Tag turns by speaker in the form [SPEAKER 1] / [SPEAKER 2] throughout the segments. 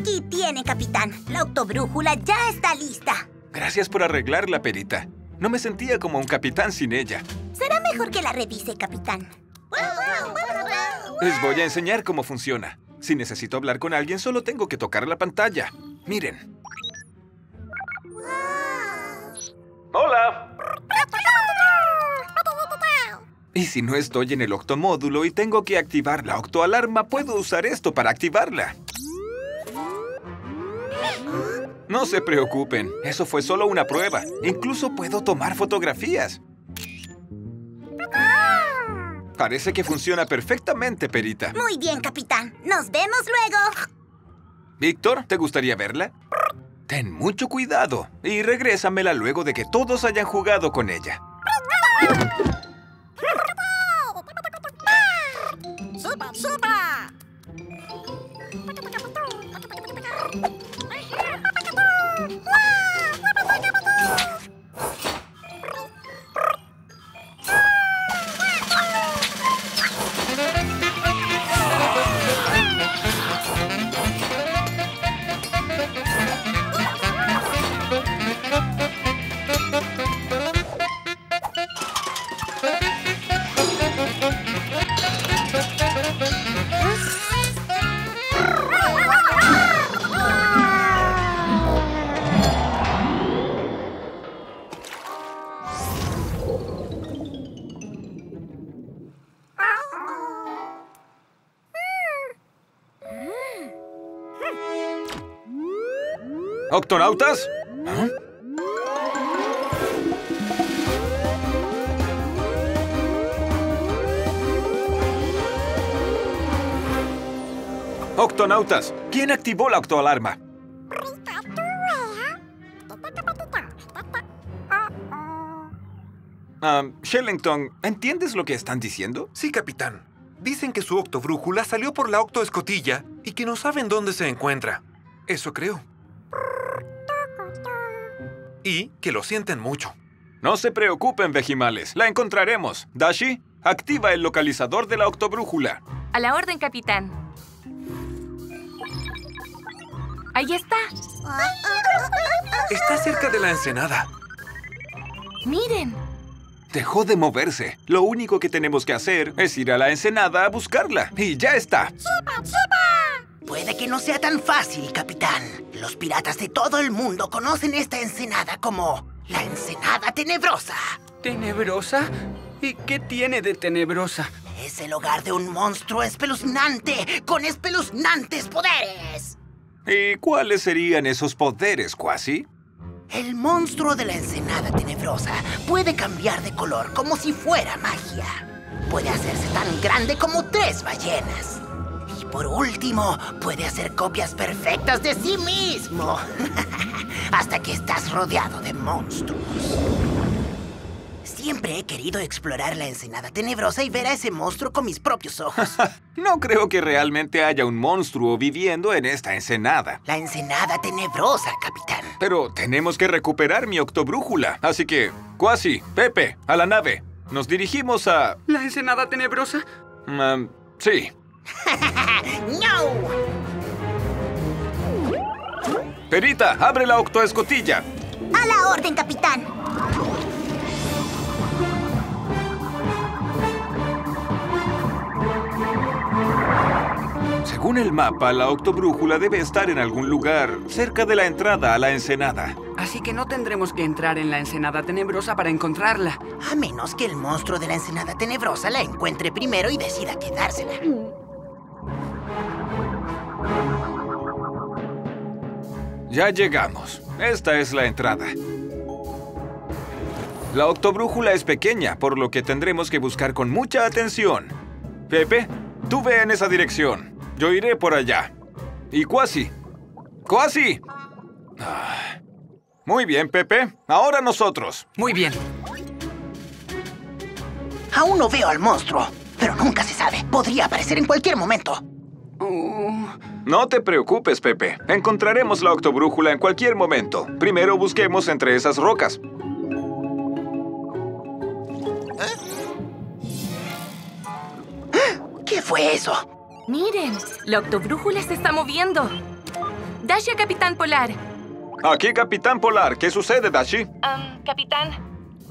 [SPEAKER 1] Aquí tiene, capitán. La octobrújula ya está lista.
[SPEAKER 2] Gracias por arreglarla, Perita. No me sentía como un capitán sin ella.
[SPEAKER 1] Será mejor que la revise, capitán.
[SPEAKER 2] Les voy a enseñar cómo funciona. Si necesito hablar con alguien, solo tengo que tocar la pantalla. Miren. ¡Hola! Y si no estoy en el octomódulo y tengo que activar la octoalarma, puedo usar esto para activarla. No se preocupen, eso fue solo una prueba. Incluso puedo tomar fotografías. Parece que funciona perfectamente, Perita.
[SPEAKER 1] Muy bien, capitán. Nos vemos luego.
[SPEAKER 2] Víctor, ¿te gustaría verla? Ten mucho cuidado y regrésamela luego de que todos hayan jugado con ella. ¿Octonautas? ¿Ah? Octonautas, ¿quién activó la octoalarma? Ah, Shellington, ¿entiendes lo que están diciendo?
[SPEAKER 3] Sí, capitán. Dicen que su octobrújula salió por la octoescotilla y que no saben dónde se encuentra. Eso creo. Y que lo sienten mucho.
[SPEAKER 2] No se preocupen, vejimales. La encontraremos. Dashi, activa el localizador de la octobrújula.
[SPEAKER 4] A la orden, capitán. Ahí está.
[SPEAKER 3] Está cerca de la ensenada.
[SPEAKER 4] Miren.
[SPEAKER 2] Dejó de moverse. Lo único que tenemos que hacer es ir a la ensenada a buscarla. Y ya está.
[SPEAKER 5] Puede que no sea tan fácil, capitán. Los piratas de todo el mundo conocen esta ensenada como la Ensenada Tenebrosa.
[SPEAKER 6] ¿Tenebrosa? ¿Y qué tiene de tenebrosa?
[SPEAKER 5] Es el hogar de un monstruo espeluznante con espeluznantes poderes.
[SPEAKER 2] ¿Y cuáles serían esos poderes, Quasi?
[SPEAKER 5] El monstruo de la Ensenada Tenebrosa puede cambiar de color como si fuera magia. Puede hacerse tan grande como tres ballenas. Por último, puede hacer copias perfectas de sí mismo. Hasta que estás rodeado de monstruos. Siempre he querido explorar la Ensenada Tenebrosa y ver a ese monstruo con mis propios ojos.
[SPEAKER 2] No creo que realmente haya un monstruo viviendo en esta ensenada.
[SPEAKER 5] La Ensenada Tenebrosa, capitán.
[SPEAKER 2] Pero tenemos que recuperar mi octobrújula. Así que, Quasi, Pepe, a la nave. Nos dirigimos a...
[SPEAKER 6] ¿La ensenada tenebrosa?
[SPEAKER 2] mm, sí.
[SPEAKER 5] ¡No!
[SPEAKER 2] Perita, abre la octoescotilla.
[SPEAKER 1] A la orden, capitán.
[SPEAKER 2] Según el mapa, la octobrújula debe estar en algún lugar cerca de la entrada a la ensenada.
[SPEAKER 6] Así que no tendremos que entrar en la ensenada tenebrosa para encontrarla.
[SPEAKER 5] A menos que el monstruo de la Ensenada Tenebrosa la encuentre primero y decida quedársela.
[SPEAKER 2] Ya llegamos. Esta es la entrada. La octobrújula es pequeña, por lo que tendremos que buscar con mucha atención. Pepe, tú ve en esa dirección. Yo iré por allá. Y Quasi. ¡Quasi! Ah. Muy bien, Pepe. Ahora nosotros.
[SPEAKER 6] Muy bien.
[SPEAKER 5] Aún no veo al monstruo, pero nunca se sabe. Podría aparecer en cualquier momento.
[SPEAKER 6] Oh,
[SPEAKER 2] No te preocupes, Pepe. Encontraremos la octobrújula en cualquier momento. Primero busquemos entre esas rocas.
[SPEAKER 5] ¿Qué fue eso?
[SPEAKER 4] Miren, la octobrújula se está moviendo. Dashi a Capitán Polar.
[SPEAKER 2] Aquí, Capitán Polar. ¿Qué sucede, Dashi?
[SPEAKER 4] Capitán,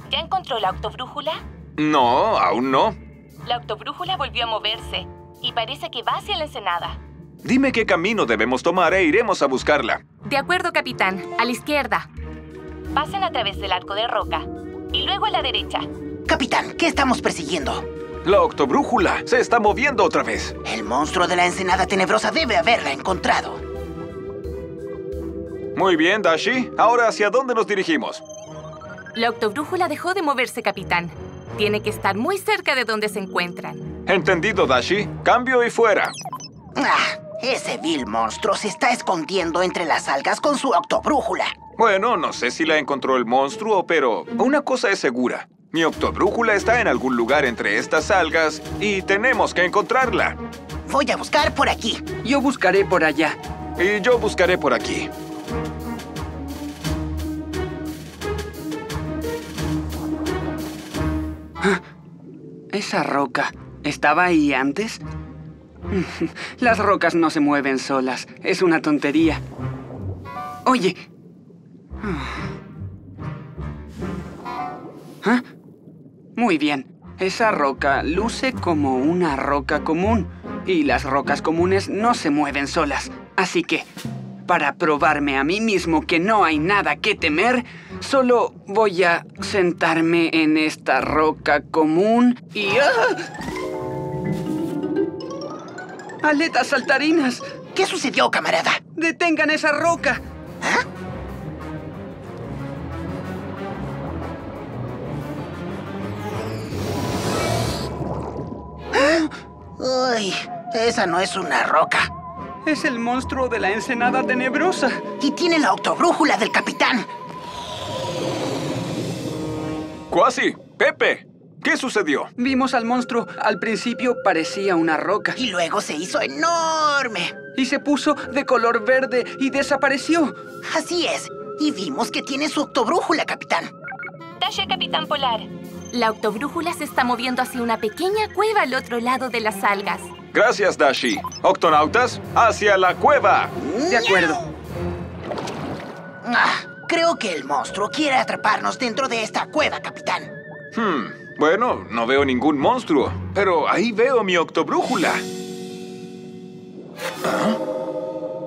[SPEAKER 4] ¿ya encontró la octobrújula?
[SPEAKER 2] No, aún no.
[SPEAKER 4] La octobrújula volvió a moverse y parece que va hacia la ensenada.
[SPEAKER 2] Dime qué camino debemos tomar e iremos a buscarla.
[SPEAKER 4] De acuerdo, capitán. A la izquierda. Pasen a través del arco de roca y luego a la derecha.
[SPEAKER 5] Capitán, ¿qué estamos persiguiendo?
[SPEAKER 2] La octobrújula se está moviendo otra vez.
[SPEAKER 5] El monstruo de la ensenada tenebrosa debe haberla encontrado.
[SPEAKER 2] Muy bien, Dashi. Ahora, ¿hacia dónde nos dirigimos?
[SPEAKER 4] La octobrújula dejó de moverse, capitán. Tiene que estar muy cerca de donde se encuentran.
[SPEAKER 2] Entendido, Dashi. Cambio y fuera.
[SPEAKER 5] Ah, ese vil monstruo se está escondiendo entre las algas con su octobrújula.
[SPEAKER 2] Bueno, no sé si la encontró el monstruo, pero una cosa es segura. Mi octobrújula está en algún lugar entre estas algas y tenemos que encontrarla.
[SPEAKER 5] Voy a buscar por aquí.
[SPEAKER 6] Yo buscaré por allá.
[SPEAKER 2] Y yo buscaré por aquí.
[SPEAKER 6] Esa roca, ¿estaba ahí antes? Las rocas no se mueven solas. Es una tontería. Oye. ¿Ah? Muy bien. Esa roca luce como una roca común. Y las rocas comunes no se mueven solas. Así que, para probarme a mí mismo que no hay nada que temer, solo voy a sentarme en esta roca común y... ¡ah! ¡Aletas saltarinas!
[SPEAKER 5] ¿Qué sucedió, camarada?
[SPEAKER 6] ¡Detengan esa roca!
[SPEAKER 5] ¿Ah? Uy, esa no es una roca.
[SPEAKER 6] Es el monstruo de la ensenada tenebrosa.
[SPEAKER 5] Y tiene la octobrújula del capitán.
[SPEAKER 2] Cuasi, Pepe, ¿qué sucedió?
[SPEAKER 6] Vimos al monstruo. Al principio parecía una roca.
[SPEAKER 5] Y luego se hizo enorme.
[SPEAKER 6] Y se puso de color verde y desapareció.
[SPEAKER 5] Así es. Y vimos que tiene su octobrújula, capitán.
[SPEAKER 4] Dashi a Capitán Polar. La octobrújula se está moviendo hacia una pequeña cueva al otro lado de las algas.
[SPEAKER 2] Gracias, Dashi. Octonautas, hacia la cueva.
[SPEAKER 6] De acuerdo.
[SPEAKER 5] Ah, creo que el monstruo quiere atraparnos dentro de esta cueva, capitán.
[SPEAKER 2] Hmm, bueno, no veo ningún monstruo, pero ahí veo mi octobrújula.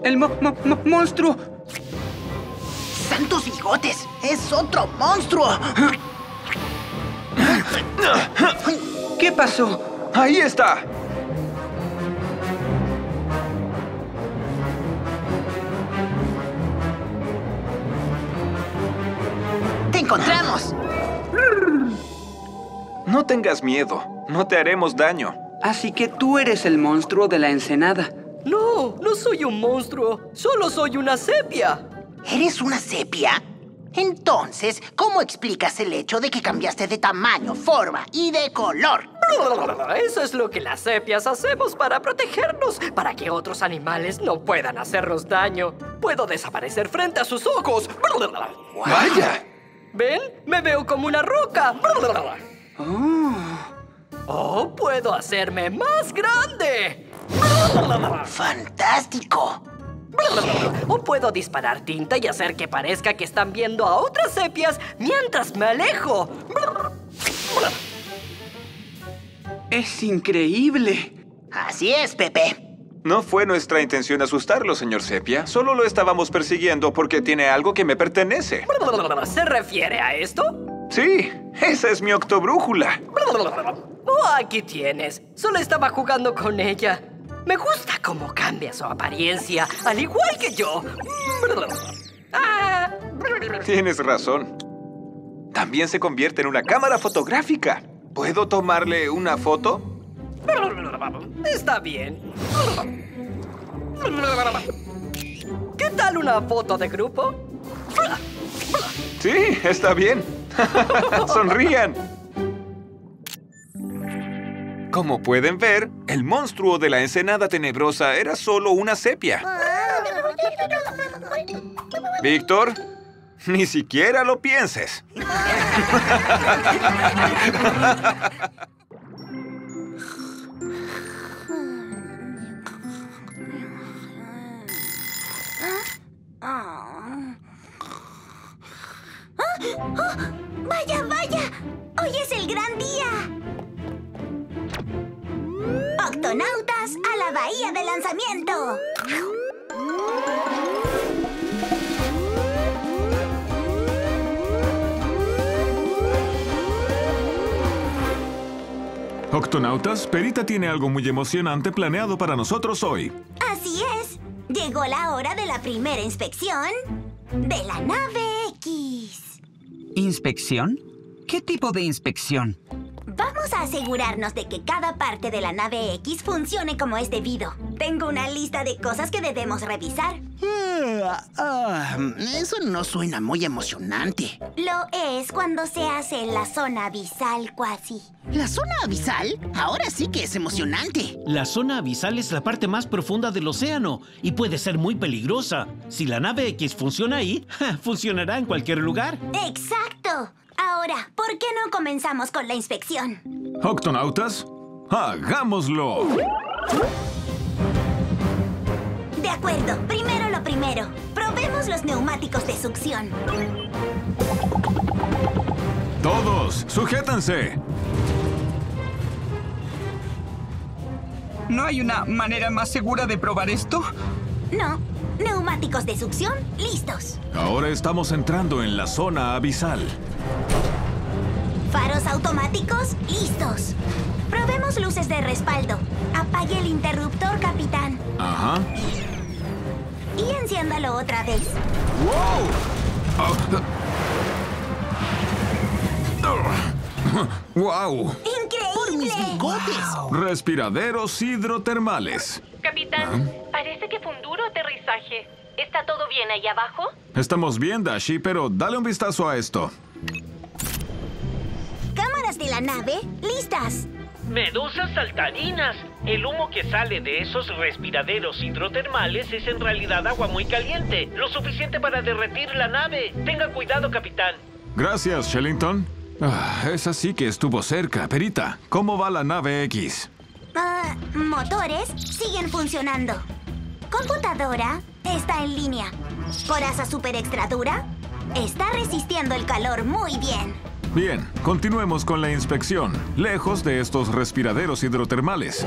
[SPEAKER 6] El mo- mo- mo- monstruo.
[SPEAKER 5] ¡Santos bigotes! ¡Es otro monstruo!
[SPEAKER 6] ¿Qué pasó?
[SPEAKER 2] Ahí está.
[SPEAKER 5] ¡Te encontramos!
[SPEAKER 2] No tengas miedo, no te haremos daño.
[SPEAKER 6] Así que tú eres el monstruo de la ensenada.
[SPEAKER 7] No, no soy un monstruo. Solo soy una sepia.
[SPEAKER 5] ¿Eres una sepia? Entonces, ¿cómo explicas el hecho de que cambiaste de tamaño, forma y de color?
[SPEAKER 7] Eso es lo que las sepias hacemos para protegernos, para que otros animales no puedan hacernos daño. Puedo desaparecer frente a sus ojos.
[SPEAKER 2] ¡Vaya!
[SPEAKER 7] ¿Ven? Me veo como una roca.
[SPEAKER 6] Oh.
[SPEAKER 7] Oh, puedo hacerme más grande.
[SPEAKER 5] ¡Fantástico!
[SPEAKER 7] O puedo disparar tinta y hacer que parezca que están viendo a otras sepias mientras me alejo.
[SPEAKER 6] Es increíble.
[SPEAKER 5] Así es, Pepe.
[SPEAKER 2] No fue nuestra intención asustarlo, señor Sepia. Solo lo estábamos persiguiendo porque tiene algo que me pertenece.
[SPEAKER 7] ¿Se refiere a esto?
[SPEAKER 2] Sí, esa es mi octobrújula.
[SPEAKER 7] Oh, aquí tienes. Solo estaba jugando con ella. Me gusta cómo cambia su apariencia, al igual que yo. Ah.
[SPEAKER 2] Tienes razón. También se convierte en una cámara fotográfica. ¿Puedo tomarle una foto?
[SPEAKER 7] Está bien. ¿Qué tal una foto de grupo?
[SPEAKER 2] Sí, está bien. Sonrían. Como pueden ver, el monstruo de la ensenada tenebrosa era solo una sepia. Víctor, ni siquiera lo pienses. ¡Vaya, vaya! ¡Hoy es el gran día!
[SPEAKER 1] ¡Octonautas a la bahía de lanzamiento!
[SPEAKER 2] Octonautas, Perita tiene algo muy emocionante planeado para nosotros hoy.
[SPEAKER 1] Así es. Llegó la hora de la primera inspección de la nave
[SPEAKER 6] ¿Inspección? ¿Qué tipo de inspección?
[SPEAKER 1] Vamos a asegurarnos de que cada parte de la nave X funcione como es debido. Tengo una lista de cosas que debemos revisar.
[SPEAKER 5] Ah, ah, eso no suena muy emocionante.
[SPEAKER 1] Lo es cuando se hace en la zona abisal, Quasi.
[SPEAKER 5] ¿La zona abisal? Ahora sí que es emocionante.
[SPEAKER 8] La zona abisal es la parte más profunda del océano y puede ser muy peligrosa. Si la nave X funciona ahí, ja, funcionará en cualquier lugar.
[SPEAKER 1] ¡Exacto! Ahora, ¿por qué no comenzamos con la inspección?
[SPEAKER 2] Octonautas, hagámoslo.
[SPEAKER 1] De acuerdo, primero lo primero. Probemos los neumáticos de succión.
[SPEAKER 2] Todos, sujétense.
[SPEAKER 6] ¿No hay una manera más segura de probar esto?
[SPEAKER 1] No, neumáticos de succión listos.
[SPEAKER 2] Ahora estamos entrando en la zona abisal.
[SPEAKER 1] Faros automáticos listos. Probemos luces de respaldo. Apague el interruptor, capitán.
[SPEAKER 2] Ajá.
[SPEAKER 1] Y enciéndalo otra vez.
[SPEAKER 2] ¡Wow!
[SPEAKER 5] ¡Por mis
[SPEAKER 1] ¡Increíble!
[SPEAKER 5] bigotes!
[SPEAKER 2] Respiraderos hidrotermales.
[SPEAKER 4] Capitán, parece que fue un duro aterrizaje. ¿Está todo bien ahí abajo?
[SPEAKER 2] Estamos bien, Dashi, pero dale un vistazo a esto.
[SPEAKER 1] Cámaras de la nave listas.
[SPEAKER 9] Medusas saltarinas. El humo que sale de esos respiraderos hidrotermales es en realidad agua muy caliente, lo suficiente para derretir la nave. Tenga cuidado, capitán.
[SPEAKER 2] Gracias, Shellington. Ah, esa sí que estuvo cerca. Perita, ¿cómo va la nave X?
[SPEAKER 1] Ah, motores siguen funcionando. Computadora está en línea. Coraza super extradura está resistiendo el calor muy bien.
[SPEAKER 2] Bien, continuemos con la inspección, lejos de estos respiraderos hidrotermales.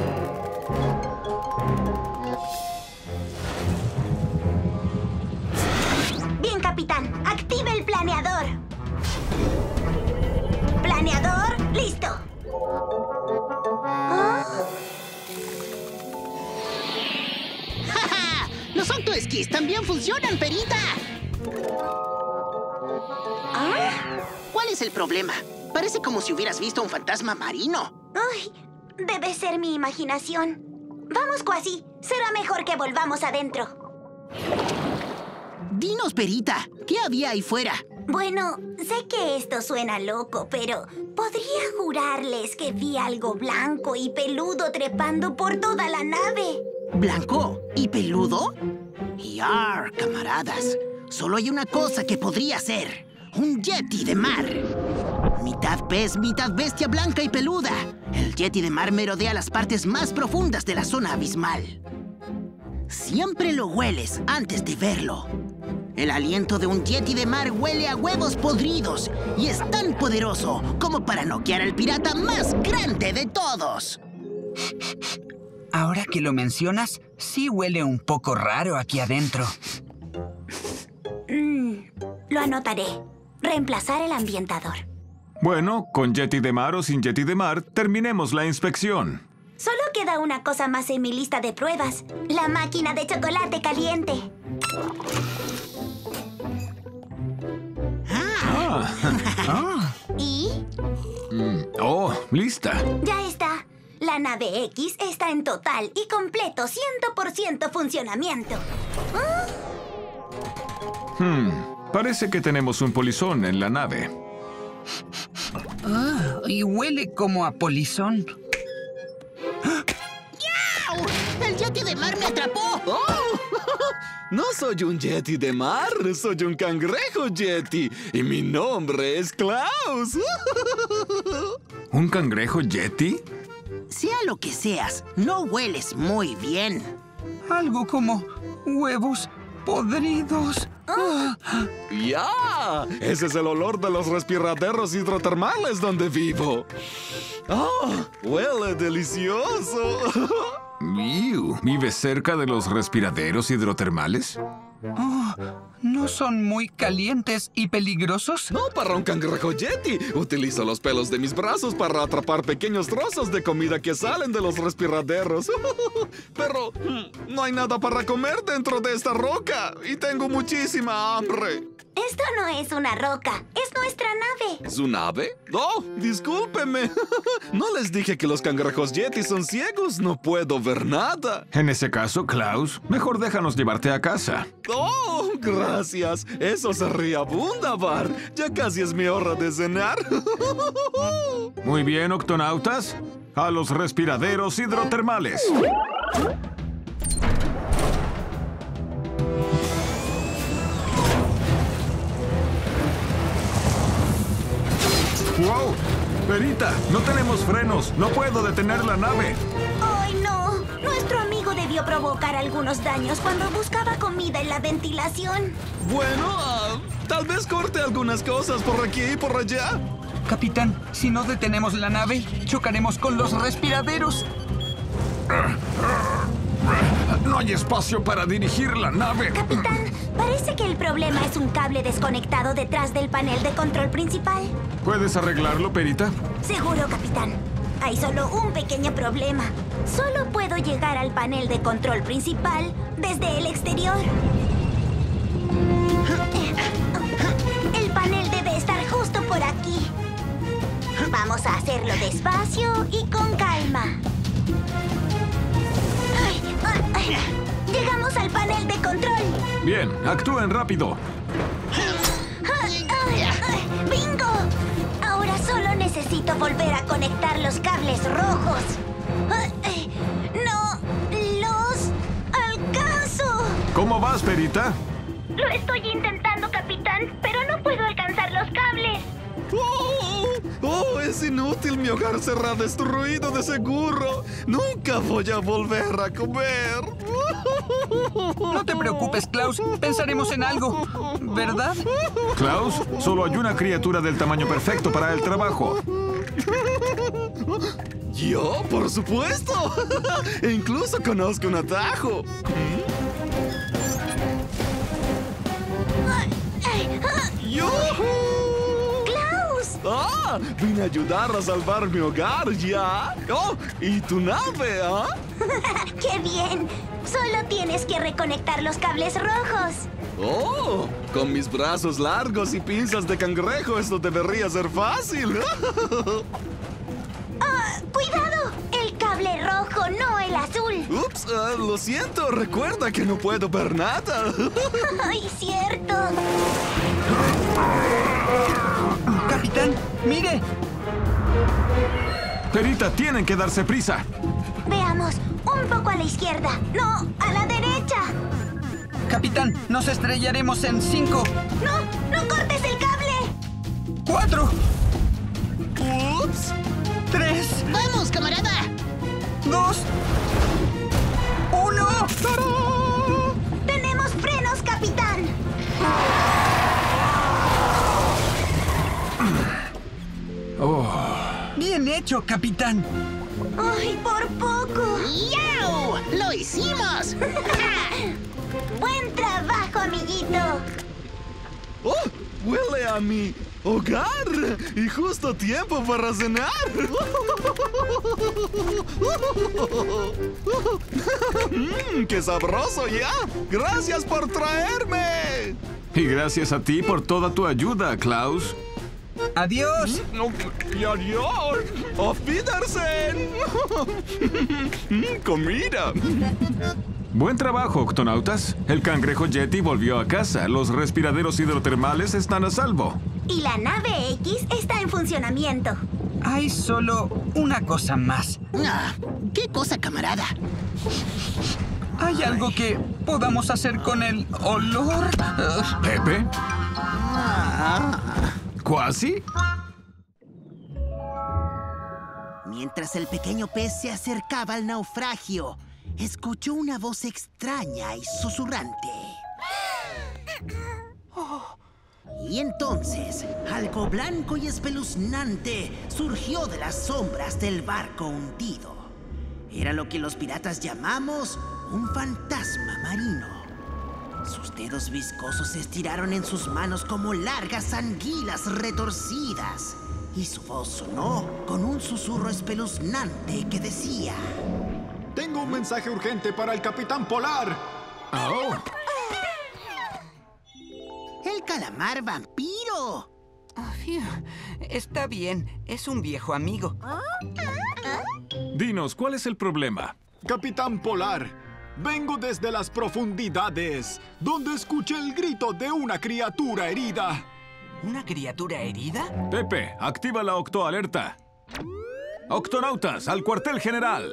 [SPEAKER 1] Bien, capitán, active el planeador. Planeador, listo. ¿Ah?
[SPEAKER 5] ¡Ja, ja! Los autoesquís también funcionan, Perita.
[SPEAKER 1] ¿Ah?
[SPEAKER 5] ¿Cuál es el problema? Parece como si hubieras visto un fantasma marino.
[SPEAKER 1] Ay, debe ser mi imaginación. Vamos, Quasi. Será mejor que volvamos adentro.
[SPEAKER 5] Dinos, Perita, ¿qué había ahí fuera?
[SPEAKER 1] Bueno, sé que esto suena loco, pero podría jurarles que vi algo blanco y peludo trepando por toda la nave.
[SPEAKER 5] ¿Blanco y peludo? Yar, camaradas. Solo hay una cosa que podría ser. Un yeti de mar. Mitad pez, mitad bestia blanca y peluda. El yeti de mar merodea las partes más profundas de la zona abismal. Siempre lo hueles antes de verlo. El aliento de un yeti de mar huele a huevos podridos y es tan poderoso como para noquear al pirata más grande de todos.
[SPEAKER 6] Ahora que lo mencionas, sí huele un poco raro aquí adentro.
[SPEAKER 1] Mm, lo anotaré. Reemplazar el ambientador.
[SPEAKER 2] Bueno, con Yeti de mar o sin Yeti de mar, terminemos la inspección.
[SPEAKER 1] Solo queda una cosa más en mi lista de pruebas. La máquina de chocolate caliente.
[SPEAKER 2] Ah,
[SPEAKER 1] Y
[SPEAKER 2] mm, oh, lista.
[SPEAKER 1] ya está. La nave X está en total y completo 100% funcionamiento. ¿Ah?
[SPEAKER 2] Hmm, parece que tenemos un polizón en la nave.
[SPEAKER 6] Ah, y huele como a polizón.
[SPEAKER 5] ¡Au! ¡El yeti de mar me atrapó!
[SPEAKER 10] No soy un yeti de mar, soy un cangrejo yeti. Y mi nombre es Klaus.
[SPEAKER 2] ¿Un cangrejo Yeti?
[SPEAKER 5] Sea lo que seas, no hueles muy bien.
[SPEAKER 6] Algo como huevos podridos.
[SPEAKER 10] ¡Ya! Ese es el olor de los respiraderos hidrotermales donde vivo. ¡Ah! ¡Huele delicioso!
[SPEAKER 2] Miu, ¿Vives cerca de los respiraderos hidrotermales?
[SPEAKER 6] Oh, ¿No son muy calientes y peligrosos?
[SPEAKER 10] No, para un cangrejo yeti. Utilizo los pelos de mis brazos para atrapar pequeños trozos de comida que salen de los respiraderos. Pero mm, no hay nada para comer dentro de esta roca y tengo muchísima hambre.
[SPEAKER 1] Esto no es una roca, es nuestra nave.
[SPEAKER 10] ¿Su nave? Oh, discúlpeme. No les dije que los cangrejos yeti son ciegos. No puedo ver nada.
[SPEAKER 2] En ese caso, Klaus, mejor déjanos llevarte a casa.
[SPEAKER 10] Oh, gracias. Eso se reabunda, Bar. Ya casi es mi hora de cenar.
[SPEAKER 2] Muy bien, octonautas. A los respiraderos hidrotermales. ¡Wow! Perita, no tenemos frenos. No puedo detener la nave.
[SPEAKER 1] Debió provocar algunos daños cuando buscaba comida en la ventilación.
[SPEAKER 10] Bueno, ah, tal vez corte algunas cosas por aquí y por allá.
[SPEAKER 6] Capitán, si no detenemos la nave, chocaremos con los respiraderos.
[SPEAKER 2] No hay espacio para dirigir la nave.
[SPEAKER 1] Capitán, parece que el problema es un cable desconectado detrás del panel de control principal.
[SPEAKER 2] ¿Puedes arreglarlo, Perita?
[SPEAKER 1] Seguro, capitán. Hay solo un pequeño problema. Solo puedo llegar al panel de control principal desde el exterior. El panel debe estar justo por aquí. Vamos a hacerlo despacio y con calma. Ay, ay, ay. Llegamos al panel de control.
[SPEAKER 2] Bien, actúen rápido.
[SPEAKER 1] ¡Bingo! Ahora solo necesito volver a conectar los cables rojos.
[SPEAKER 2] ¿Cómo vas, Perita?
[SPEAKER 1] Lo estoy intentando, capitán, pero no puedo alcanzar los cables.
[SPEAKER 10] ¡Oh! ¡Oh! Es inútil. Mi hogar será destruido de seguro. Nunca voy a volver a comer.
[SPEAKER 6] No te preocupes, Klaus. Pensaremos en algo. ¿Verdad?
[SPEAKER 2] Klaus, solo hay una criatura del tamaño perfecto para el trabajo.
[SPEAKER 10] Yo, por supuesto. E incluso conozco un atajo.
[SPEAKER 1] Ay,
[SPEAKER 10] ¡Yujú!
[SPEAKER 1] ¡Klaus!
[SPEAKER 10] ¡Ah! Vine a ayudar a salvar mi hogar ya. ¡Oh! ¿Y tu nave, ah?
[SPEAKER 1] ¡Qué bien! Solo tienes que reconectar los cables rojos.
[SPEAKER 10] ¡Oh! Con mis brazos largos y pinzas de cangrejo, esto debería ser fácil.
[SPEAKER 1] ¡Ah! ¡Cuidado! El cable rojo, no el azul.
[SPEAKER 10] Ups, ah, lo siento. Recuerda que no puedo ver nada.
[SPEAKER 1] ¡Ay, cierto!
[SPEAKER 6] Capitán, mire.
[SPEAKER 2] Perita, tienen que darse prisa.
[SPEAKER 1] Veamos, un poco a la izquierda. No, a la derecha.
[SPEAKER 6] Capitán, nos estrellaremos en cinco,
[SPEAKER 1] No, no cortes el cable.
[SPEAKER 6] cuatro,
[SPEAKER 10] Ups.
[SPEAKER 6] tres,
[SPEAKER 5] ¡Vamos, camarada!
[SPEAKER 6] dos, uno.
[SPEAKER 1] Tenemos
[SPEAKER 6] Bien hecho, capitán.
[SPEAKER 1] ¡Ay, por poco!
[SPEAKER 5] ¡Yau! ¡Lo hicimos!
[SPEAKER 1] ¡Buen trabajo, amiguito!
[SPEAKER 10] ¡Oh! ¡Huele a mi hogar! Y justo tiempo para cenar. Mm, ¡Qué sabroso ya! ¡Gracias por traerme!
[SPEAKER 2] Y gracias a ti por toda tu ayuda, Klaus.
[SPEAKER 6] Adiós.
[SPEAKER 10] No, ¡Y adiós! ¡Auf Wiedersehen! ¡Comida!
[SPEAKER 2] Buen trabajo, octonautas. El cangrejo Yeti volvió a casa. Los respiraderos hidrotermales están a salvo.
[SPEAKER 1] Y la nave X está en funcionamiento.
[SPEAKER 6] Hay solo una cosa más.
[SPEAKER 5] Ah, ¿Qué cosa, camarada?
[SPEAKER 6] ¿Hay algo que podamos hacer con el olor?
[SPEAKER 2] ¿Pepe? ¿Quasi?
[SPEAKER 5] Mientras el pequeño pez se acercaba al naufragio, escuchó una voz extraña y susurrante. Y entonces, algo blanco y espeluznante surgió de las sombras del barco hundido. Era lo que los piratas llamamos un fantasma marino. Sus dedos viscosos se estiraron en sus manos como largas anguilas retorcidas. Y su voz sonó con un susurro espeluznante que decía...
[SPEAKER 11] Tengo un mensaje urgente para el Capitán Polar. Oh.
[SPEAKER 5] ¡El calamar vampiro!
[SPEAKER 6] Ah. Está bien, es un viejo amigo.
[SPEAKER 2] Dinos, ¿cuál es el problema?
[SPEAKER 11] Capitán Polar, vengo desde las profundidades, donde escuché el grito de una criatura herida.
[SPEAKER 6] ¿Una criatura herida?
[SPEAKER 2] Pepe, activa la octoalerta. Octonautas, al cuartel general.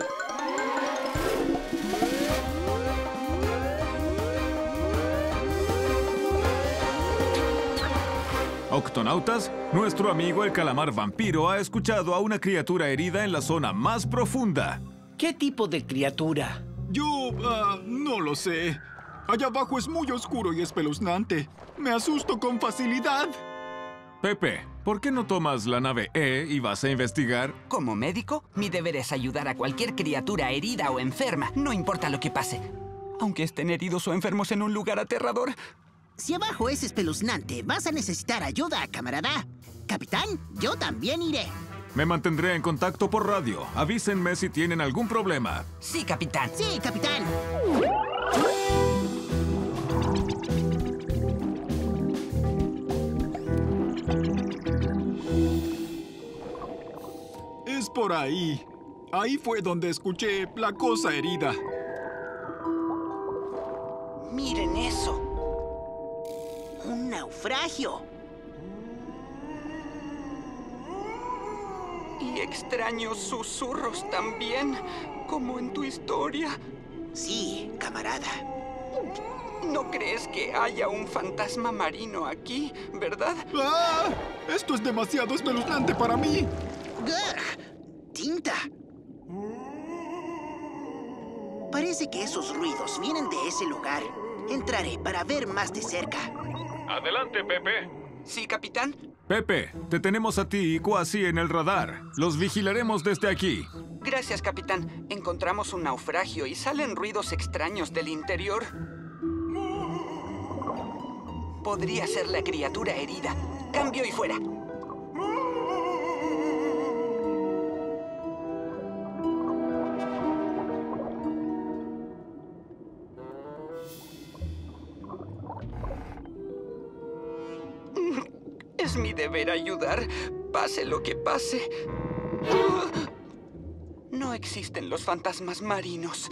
[SPEAKER 2] Octonautas, nuestro amigo el calamar vampiro ha escuchado a una criatura herida en la zona más profunda.
[SPEAKER 8] ¿Qué tipo de criatura?
[SPEAKER 11] Yo, ah, no lo sé. Allá abajo es muy oscuro y espeluznante. Me asusto con facilidad.
[SPEAKER 2] Pepe, ¿por qué no tomas la nave E y vas a investigar?
[SPEAKER 6] Como médico, mi deber es ayudar a cualquier criatura herida o enferma, no importa lo que pase. Aunque estén heridos o enfermos en un lugar aterrador.
[SPEAKER 5] Si abajo es espeluznante, vas a necesitar ayuda, camarada. Capitán, yo también iré.
[SPEAKER 2] Me mantendré en contacto por radio. Avísenme si tienen algún problema.
[SPEAKER 6] Sí, capitán.
[SPEAKER 5] Sí, capitán.
[SPEAKER 11] Es por ahí. Ahí fue donde escuché la cosa herida.
[SPEAKER 6] Miren eso.
[SPEAKER 5] Un naufragio.
[SPEAKER 6] Extraños susurros también, como en tu historia.
[SPEAKER 5] Sí, camarada.
[SPEAKER 6] ¿No crees que haya un fantasma marino aquí, verdad?
[SPEAKER 11] ¡Ah! Esto es demasiado espeluznante para mí.
[SPEAKER 5] ¡Gah! ¡Tinta! Parece que esos ruidos vienen de ese lugar. Entraré para ver más de cerca.
[SPEAKER 2] Adelante, Pepe.
[SPEAKER 6] Sí, capitán.
[SPEAKER 2] Pepe, te tenemos a ti y Quasi en el radar. Los vigilaremos desde aquí.
[SPEAKER 6] Gracias, capitán. Encontramos un naufragio y salen ruidos extraños del interior. Podría ser la criatura herida. Cambio y fuera. Es mi deber ayudar, pase lo que pase. No existen los fantasmas marinos.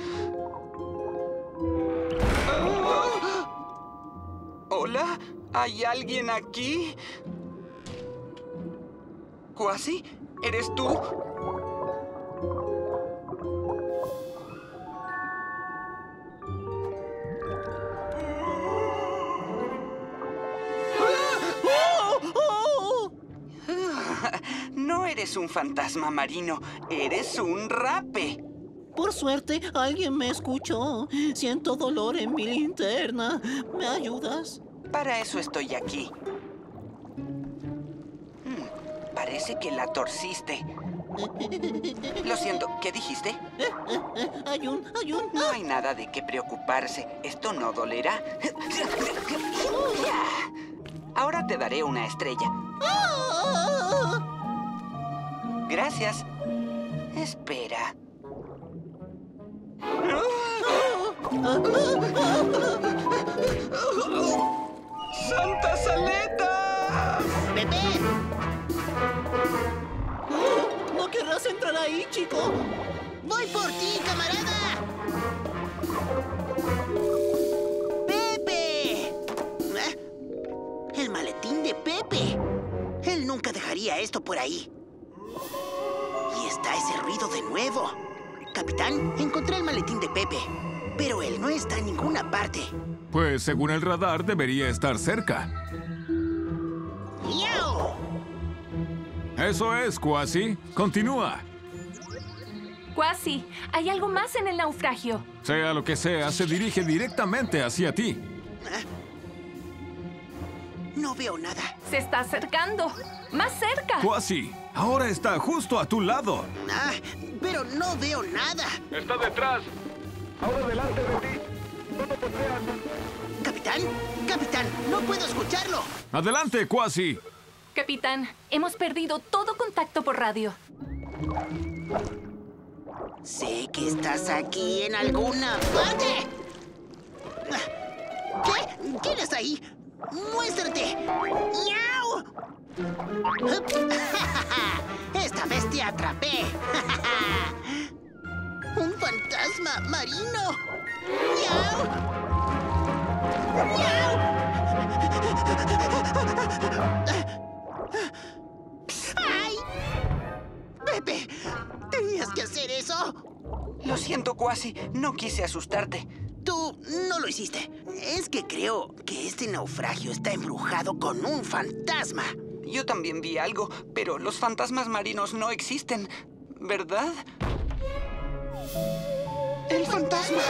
[SPEAKER 6] ¿Hola? ¿Hay alguien aquí? ¿Cuasi? ¿Eres tú? Eres un fantasma marino, eres un rape.
[SPEAKER 12] Por suerte, alguien me escuchó. Siento dolor en mi linterna. ¿Me ayudas?
[SPEAKER 6] Para eso estoy aquí. Hmm, parece que la torciste. Lo siento, ¿qué dijiste?
[SPEAKER 12] Hay un, hay un...
[SPEAKER 6] No hay nada de qué preocuparse. Esto no dolerá. Ahora te daré una estrella. Gracias. Espera. ¡Santas aletas!
[SPEAKER 5] ¡Pepe!
[SPEAKER 12] ¿No querrás entrar ahí, chico?
[SPEAKER 5] ¡Voy por ti, camarada! ¡Pepe! ¿Eh? El maletín de Pepe. Él nunca dejaría esto por ahí. De nuevo. Capitán, encontré el maletín de Pepe. Pero él no está en ninguna parte.
[SPEAKER 2] Pues según el radar debería estar cerca.
[SPEAKER 5] ¡Miau!
[SPEAKER 2] Eso es, Quasi. Continúa.
[SPEAKER 4] Quasi, hay algo más en el naufragio.
[SPEAKER 2] Sea lo que sea, se dirige directamente hacia ti.
[SPEAKER 5] No veo nada.
[SPEAKER 4] Se está acercando. ¡Más cerca!
[SPEAKER 8] Quasi, ahora está justo a tu lado.
[SPEAKER 5] Ah, pero no veo nada.
[SPEAKER 2] Está detrás. Ahora delante de ti.
[SPEAKER 5] Capitán, capitán, no puedo escucharlo.
[SPEAKER 8] Adelante, Quasi.
[SPEAKER 4] Capitán, hemos perdido todo contacto por radio.
[SPEAKER 5] Sé que estás aquí en alguna parte. ¿Qué? ¿Quién está ahí? ¡Muéstrate! ¡Miau! Esta vez te atrapé. ¡Un fantasma marino! ¡Miau! ¡Miau! ¡Ay! ¡Pepe! ¿Tenías que hacer eso?
[SPEAKER 6] Lo siento, Quasi. No quise asustarte.
[SPEAKER 5] Tú no lo hiciste. Es que creo que este naufragio está embrujado con un fantasma.
[SPEAKER 6] Yo también vi algo, pero los fantasmas marinos no existen, ¿verdad?
[SPEAKER 5] ¡El fantasma!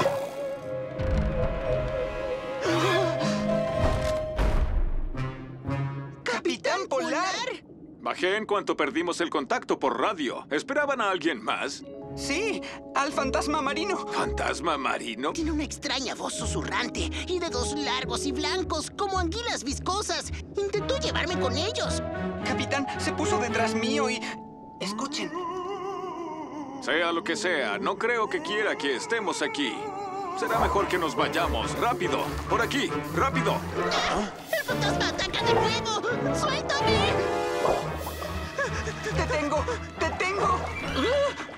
[SPEAKER 6] ¡Capitán Polar!
[SPEAKER 2] Bajé en cuanto perdimos el contacto por radio. ¿Esperaban a alguien más?
[SPEAKER 6] Sí, al fantasma marino.
[SPEAKER 2] ¿Fantasma marino?
[SPEAKER 5] Tiene una extraña voz susurrante y dedos largos y blancos como anguilas viscosas. Intentó llevarme con ellos.
[SPEAKER 6] Capitán, se puso detrás mío y... Escuchen.
[SPEAKER 2] Sea lo que sea, no creo que quiera que estemos aquí. Será mejor que nos vayamos. ¡Rápido! ¡Por aquí! ¡Rápido!
[SPEAKER 5] ¡El fantasma ataca de nuevo! ¡Suéltame!
[SPEAKER 6] ¡Te tengo!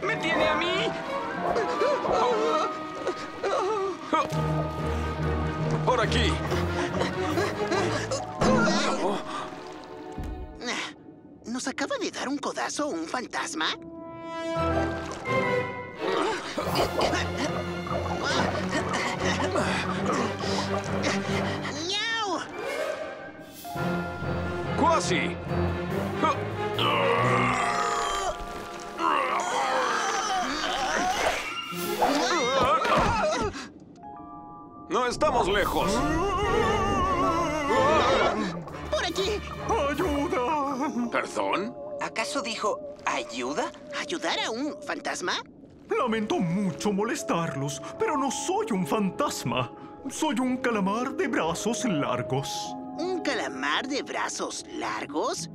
[SPEAKER 6] ¡Me tiene a mí!
[SPEAKER 2] ¡Por aquí!
[SPEAKER 5] ¿Nos acaba de dar un codazo un fantasma? ¡Miau!
[SPEAKER 2] ¡Quasi! ¡No estamos lejos!
[SPEAKER 5] ¡Por aquí!
[SPEAKER 11] ¡Ayuda!
[SPEAKER 2] ¿Perdón?
[SPEAKER 6] ¿Acaso dijo ayuda?
[SPEAKER 5] ¿Ayudar a un fantasma?
[SPEAKER 11] Lamento mucho molestarlos, pero no soy un fantasma. Soy un calamar de brazos largos.
[SPEAKER 5] ¿Un calamar de brazos largos?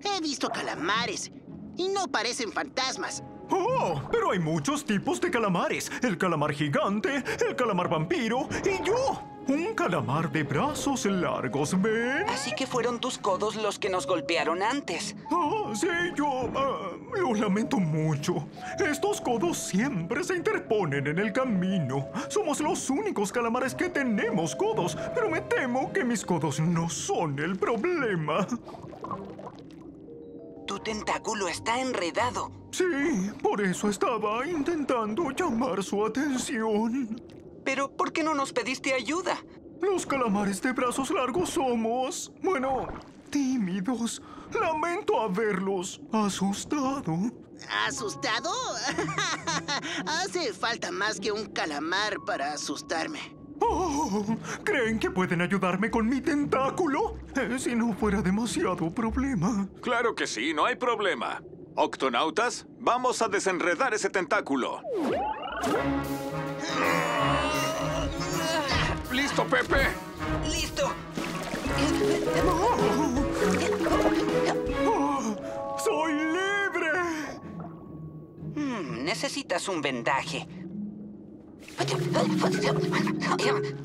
[SPEAKER 5] He visto calamares y no parecen fantasmas.
[SPEAKER 11] ¡Oh! Pero hay muchos tipos de calamares. El calamar gigante, el calamar vampiro y yo. Un calamar de brazos largos, ¿ven?
[SPEAKER 6] Así que fueron tus codos los que nos golpearon antes.
[SPEAKER 11] Ah, sí, yo ah, lo lamento mucho. Estos codos siempre se interponen en el camino. Somos los únicos calamares que tenemos codos, pero me temo que mis codos no son el problema.
[SPEAKER 6] Tu tentáculo está enredado.
[SPEAKER 11] Sí, por eso estaba intentando llamar su atención.
[SPEAKER 6] Pero, ¿por qué no nos pediste ayuda?
[SPEAKER 11] Los calamares de brazos largos somos, bueno, tímidos. Lamento haberlos asustado.
[SPEAKER 5] ¿Asustado? Hace falta más que un calamar para asustarme.
[SPEAKER 11] Oh, ¿Creen que pueden ayudarme con mi tentáculo? Eh, si no fuera demasiado problema.
[SPEAKER 2] Claro que sí, no hay problema. Octonautas, vamos a desenredar ese tentáculo. ¿Listo, Pepe?
[SPEAKER 6] ¡Listo!
[SPEAKER 11] ¡Soy libre!
[SPEAKER 6] Hmm, necesitas un vendaje.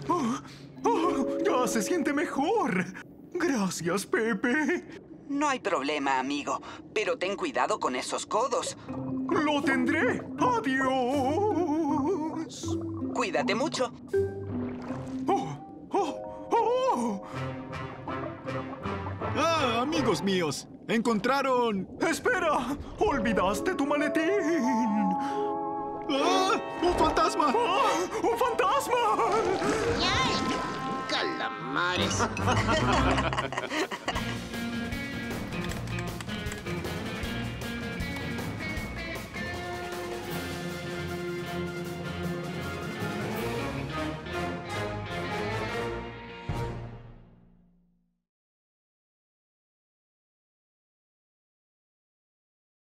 [SPEAKER 11] Oh, oh, ya se siente mejor. Gracias, Pepe.
[SPEAKER 6] No hay problema, amigo. Pero ten cuidado con esos codos.
[SPEAKER 11] Lo tendré. Adiós.
[SPEAKER 6] Cuídate mucho.
[SPEAKER 11] Oh, oh, oh. Ah, amigos míos, encontraron... ¡Espera! ¡Olvidaste tu maletín! ¡Ah! ¡Un fantasma! ¡Ah! ¡Un fantasma!
[SPEAKER 5] ¡Ay! ¡Calamares!